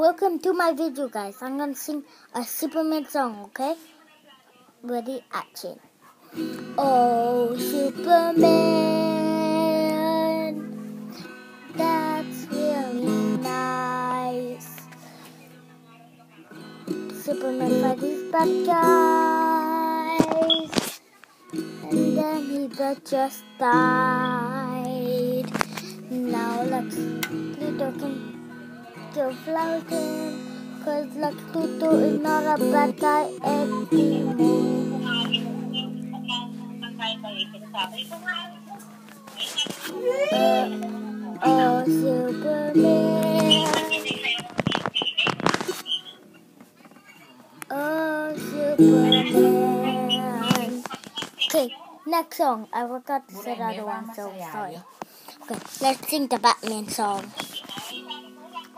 Welcome to my video guys. I'm gonna sing a Superman song, okay? Ready, action. Oh Superman That's really nice. Superman fight these bad guys And then he just died. Now let's Pluto can kill Falcon Cause like Luthor is not a bad guy anymore uh, Oh Superman Oh Superman Okay, next song. I forgot to say the other one, so sorry. Okay, let's sing the Batman song.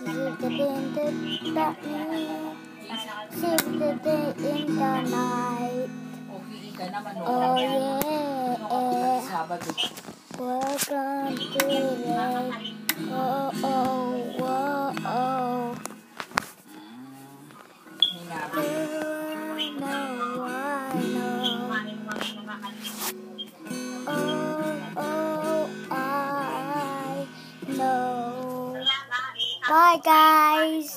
Day in the the day in the night. Oh yeah. Welcome to the Oh oh whoa oh. I know I know. Oh oh I know. Bye guys.